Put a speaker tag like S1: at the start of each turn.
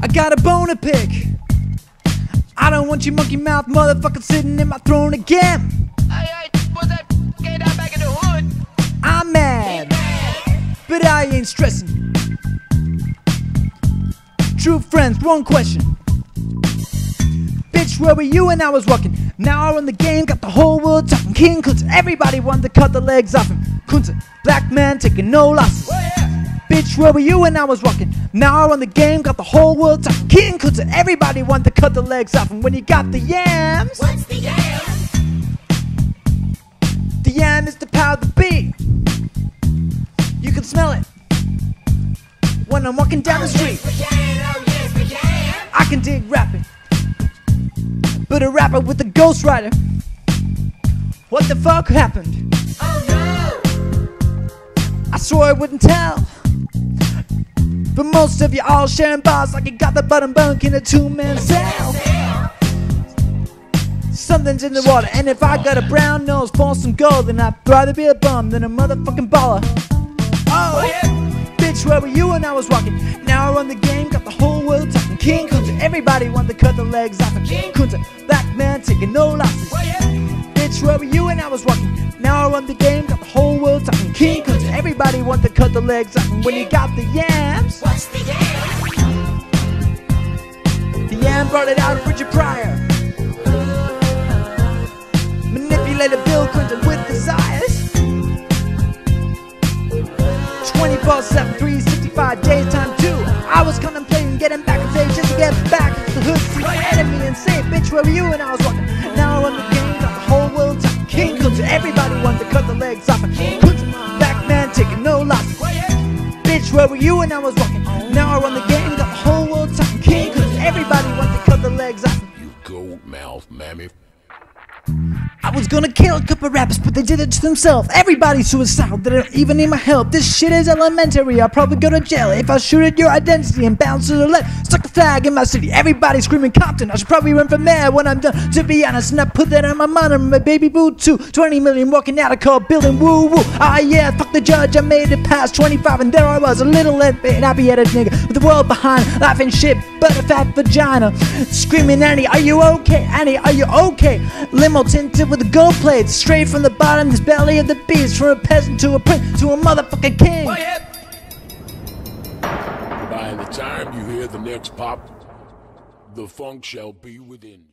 S1: I got a bone to pick. I don't want you monkey mouth motherfucker sitting in my throne again.
S2: Hey, hey, what's that? Get down back in the hood.
S1: I'm mad, but I ain't stressing. True friends, one question. Bitch, where were you when I was walking? Now I run the game, got the whole world talking. King Kunta, everybody wanted to cut the legs off him. Kunta, black man taking no losses. Bitch, where were you when I was walking? Now I run the game, got the whole world talking. King Kunta, everybody wanted to cut the legs off And When you got the yams,
S2: What's the yam?
S1: the yam is the power of the bee. You can smell it when I'm walking down the oh, street.
S2: We can, oh yes.
S1: I can dig rapping, but a rapper with a ghostwriter. What the fuck happened?
S2: Oh no.
S1: I swore I wouldn't tell. But most of you all sharing bars like you got the bottom bunk in a two man cell. Something's in the water, and if I got a brown nose for some gold, then I'd rather be a bum than a motherfucking baller. Oh, yeah. bitch, where were you when I was walking? Now I run the game, got the whole world talking. King Kunta, everybody want to cut the legs off of King Kunta. Black man taking no losses. Bitch, where were you when I was walking? Now I run the game, got the whole world talking. King Kunta, everybody want to cut the legs off. When you got the yams,
S2: What's the yam?
S1: the yam brought it out of Richard Pryor. Manipulated Bill Clinton with desires. 24 7, 365 days, time two. I was contemplating getting back on stage just to get back into the hood, see my enemy and say, bitch, where were you when I was walking? Now I run the game, whole world talking. King Kunta, everybody wanted to cut the legs off. Kunta, black man taking no losses. Bitch, where were you when I was walking? Now I run the game, got the whole world talking. King Kunta, everybody wanted to cut the legs off.
S3: You gold mouth mammy.
S1: I was gonna kill a couple rappers, but they did it to themselves. Everybody's suicidal, they don't even need my help. This shit is elementary, I'll probably go to jail if I shoot at your identity and bounce to the left. Stuck a flag in my city, everybody screaming Compton. I should probably run for mayor when I'm done, to be honest. And I put that on my mind and my baby boo too. 20 million walking out of court, building woo woo. Ah, yeah, fuck the judge, I made it past 25, and there I was, a little late, happy a nigga with the world behind, laughing shit, but a fat vagina. Screaming, Annie, are you okay? Annie, are you okay? Limo tinted with the gold plates, straight from the bottomless belly of the beast, from a peasant to a prince to a motherfucking king.
S3: By the time you hear the next pop, the funk shall be within.